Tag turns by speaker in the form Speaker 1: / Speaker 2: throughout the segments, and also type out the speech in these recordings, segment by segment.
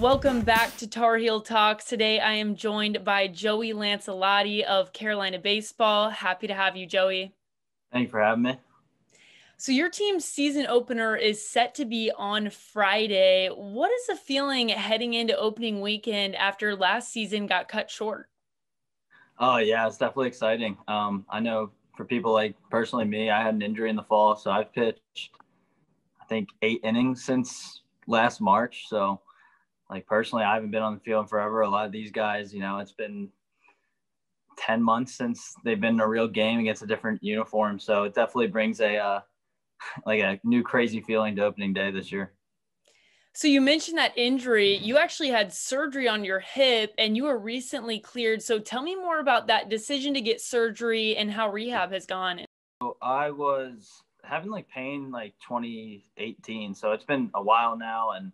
Speaker 1: Welcome back to Tar Heel Talks. Today I am joined by Joey Lancelotti of Carolina Baseball. Happy to have you, Joey.
Speaker 2: Thank you for having me.
Speaker 1: So, your team's season opener is set to be on Friday. What is the feeling heading into opening weekend after last season got cut short?
Speaker 2: Oh, yeah, it's definitely exciting. Um, I know for people like personally me, I had an injury in the fall. So, I've pitched, I think, eight innings since last March. So, like personally, I haven't been on the field forever. A lot of these guys, you know, it's been 10 months since they've been in a real game against a different uniform. So it definitely brings a, uh, like a new crazy feeling to opening day this year.
Speaker 1: So you mentioned that injury. You actually had surgery on your hip and you were recently cleared. So tell me more about that decision to get surgery and how rehab has gone.
Speaker 2: So I was having like pain like 2018. So it's been a while now and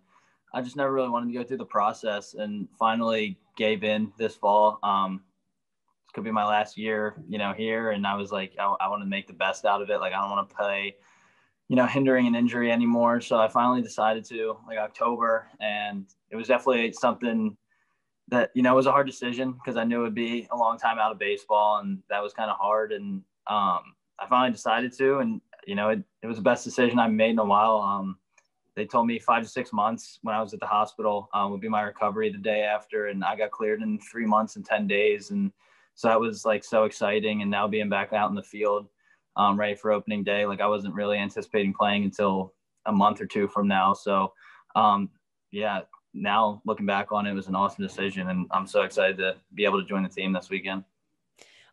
Speaker 2: I just never really wanted to go through the process and finally gave in this fall. Um, this could be my last year, you know, here. And I was like, I, I want to make the best out of it. Like, I don't want to play, you know, hindering an injury anymore. So I finally decided to like October. And it was definitely something that, you know, was a hard decision because I knew it would be a long time out of baseball and that was kind of hard. And um, I finally decided to, and, you know, it, it was the best decision I've made in a while. Um, they told me five to six months when I was at the hospital um, would be my recovery the day after, and I got cleared in three months and ten days, and so that was like so exciting. And now being back out in the field, um, ready for opening day, like I wasn't really anticipating playing until a month or two from now. So, um, yeah, now looking back on it, it was an awesome decision, and I'm so excited to be able to join the team this weekend.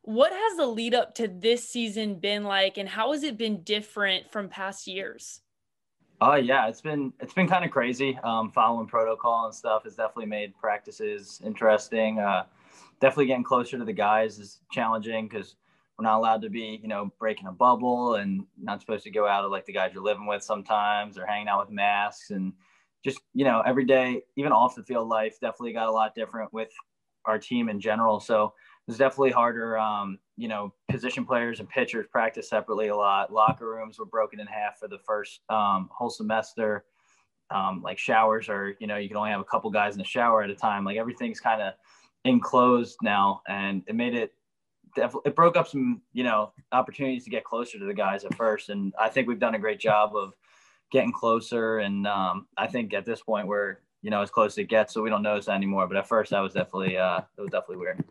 Speaker 1: What has the lead up to this season been like, and how has it been different from past years?
Speaker 2: Oh yeah, it's been it's been kind of crazy. Um, following protocol and stuff has definitely made practices interesting. Uh, definitely getting closer to the guys is challenging because we're not allowed to be, you know, breaking a bubble and not supposed to go out of like the guys you're living with sometimes or hanging out with masks and just you know every day, even off the field life, definitely got a lot different with our team in general. So it's definitely harder. Um, you know, position players and pitchers practice separately a lot. Locker rooms were broken in half for the first um, whole semester. Um, like showers are, you know, you can only have a couple guys in the shower at a time. Like everything's kind of enclosed now, and it made it. It broke up some, you know, opportunities to get closer to the guys at first, and I think we've done a great job of getting closer. And um, I think at this point we're, you know, as close as it gets, so we don't notice that anymore. But at first, that was definitely, uh, it was definitely weird.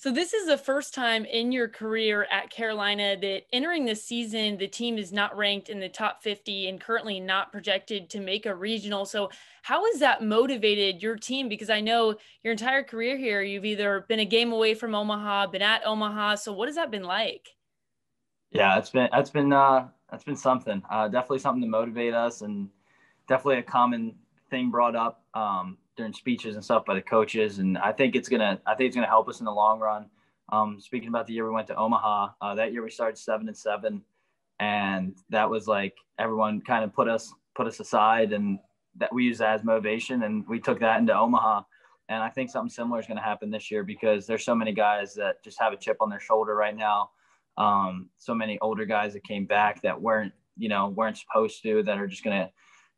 Speaker 1: So this is the first time in your career at Carolina that entering the season, the team is not ranked in the top 50 and currently not projected to make a regional. So how has that motivated your team? Because I know your entire career here, you've either been a game away from Omaha, been at Omaha. So what has that been like?
Speaker 2: Yeah, it's been, it's been, uh, that's been something, uh, definitely something to motivate us and definitely a common thing brought up. Um, during speeches and stuff by the coaches, and I think it's gonna I think it's gonna help us in the long run. Um, speaking about the year we went to Omaha, uh, that year we started seven and seven, and that was like everyone kind of put us put us aside, and that we used that as motivation, and we took that into Omaha. And I think something similar is going to happen this year because there's so many guys that just have a chip on their shoulder right now. Um, so many older guys that came back that weren't, you know, weren't supposed to, that are just going to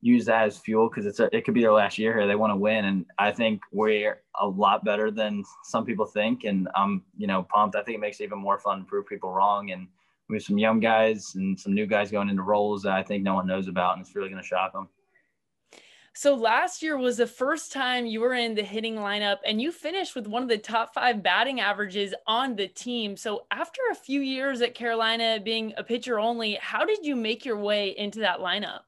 Speaker 2: use that as fuel because it's a, it could be their last year here. They want to win, and I think we're a lot better than some people think. And I'm you know pumped. I think it makes it even more fun to prove people wrong. And we have some young guys and some new guys going into roles that I think no one knows about, and it's really going to shock them.
Speaker 1: So last year was the first time you were in the hitting lineup and you finished with one of the top five batting averages on the team. So after a few years at Carolina being a pitcher only, how did you make your way into that lineup?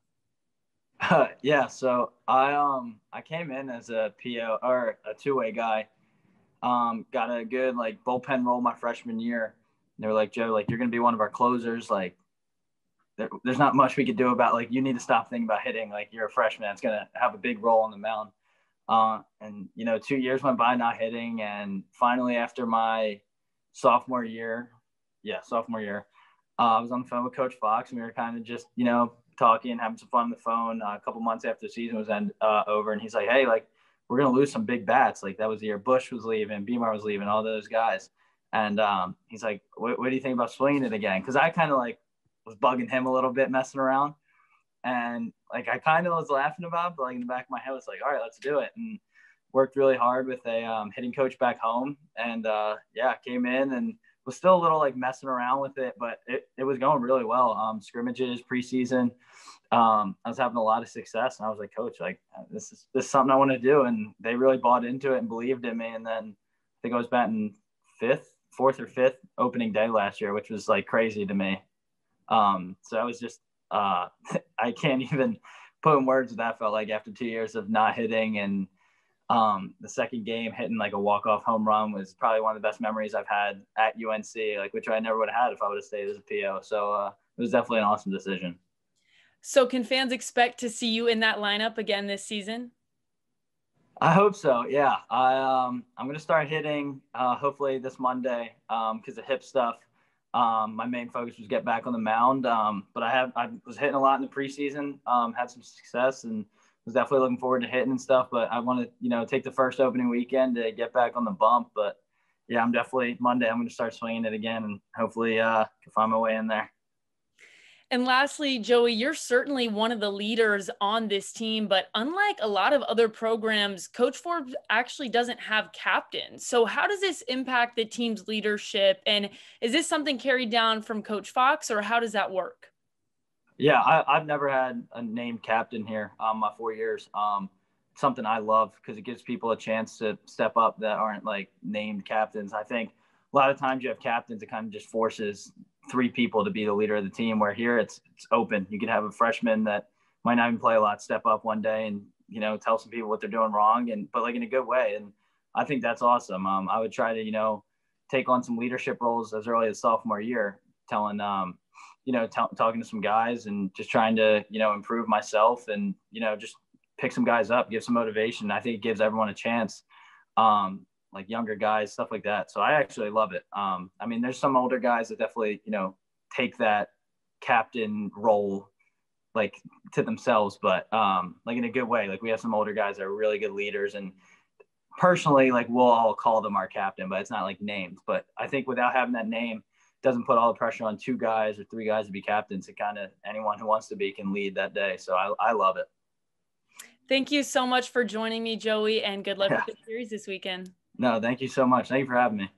Speaker 2: Yeah, so I um I came in as a PO or a two way guy. Um, got a good like bullpen role my freshman year. And they were like, Joe, like you're gonna be one of our closers. Like, there, there's not much we could do about like you need to stop thinking about hitting. Like you're a freshman, it's gonna have a big role on the mound. Uh, and you know, two years went by not hitting, and finally after my sophomore year, yeah, sophomore year, uh, I was on the phone with Coach Fox, and we were kind of just you know talking, having some fun on the phone uh, a couple months after the season was end, uh, over. And he's like, hey, like, we're going to lose some big bats. Like, that was the year Busch was leaving, Beamar was leaving, all those guys. And um, he's like, what, do you think about swinging it again? Because I kind of like was bugging him a little bit, messing around. And like I kind of was laughing about, but like in the back of my head was like, all right, let's do it. And worked really hard with a um, hitting coach back home. And uh, yeah, came in and was still a little like messing around with it, but it, it was going really well. Um, scrimmages, preseason, um, I was having a lot of success, and I was like, Coach, like this is this is something I want to do, and they really bought into it and believed in me. And then I think I was batting fifth, fourth or fifth opening day last year, which was like crazy to me. Um, so I was just uh, I can't even put in words what that felt like after two years of not hitting and um, the second game hitting like a walk-off home run was probably one of the best memories I've had at UNC, like which I never would have had if I would have stayed as a PO. So uh, it was definitely an awesome decision.
Speaker 1: So can fans expect to see you in that lineup again this season?
Speaker 2: I hope so. Yeah, I um, I'm gonna start hitting uh, hopefully this Monday because um, of hip stuff. Um, my main focus was get back on the mound, um, but I have I was hitting a lot in the preseason, um, had some success, and was definitely looking forward to hitting and stuff. But I want to, you know, take the first opening weekend to get back on the bump. But yeah, I'm definitely Monday. I'm going to start swinging it again, and hopefully, uh, can find my way in there.
Speaker 1: And lastly, Joey, you're certainly one of the leaders on this team, but unlike a lot of other programs, Coach Forbes actually doesn't have captains. So, how does this impact the team's leadership? And is this something carried down from Coach Fox, or how does that work?
Speaker 2: Yeah, I, have never had a named captain here um, my four years. Um, something I love because it gives people a chance to step up that aren't like named captains. I think a lot of times you have captains, it kind of just forces three people to be the leader of the team. Where here it's it's open. You can have a freshman that might not even play a lot step up one day and you know tell some people what they're doing wrong and but like in a good way. And I think that's awesome. Um, I would try to you know take on some leadership roles as early as sophomore year, telling um, you know, t- talking to some guys and just trying to, you know, improve myself and, you know, just pick some guys up, give some motivation. I think it gives everyone a chance, um, like younger guys, stuff like that. So I actually love it. Um, I mean, there's some older guys that definitely, you know, take that captain role like to themselves, but um, like in a good way. Like we have some older guys that are really good leaders and personally, like we'll all call them our captain, but it's not like names. But I think without having that name, doesn't put all the pressure on two guys or three guys to be captains. It kind of anyone who wants to be can lead that day. So I, I love it.
Speaker 1: Thank you so much for joining me, Joey, and good luck yeah. with the series this weekend.
Speaker 2: No, thank you so much. Thank you for having me.